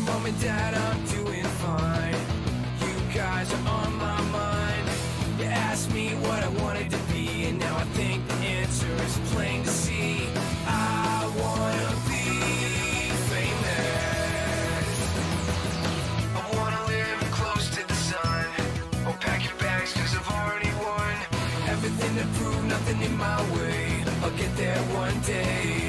mom and dad, I'm doing fine. You guys are on my mind. You asked me what I wanted to be, and now I think the answer is plain to see. I wanna be famous. I wanna live close to the sun. Oh, pack your bags, cause I've already won. Everything to prove, nothing in my way. I'll get there one day.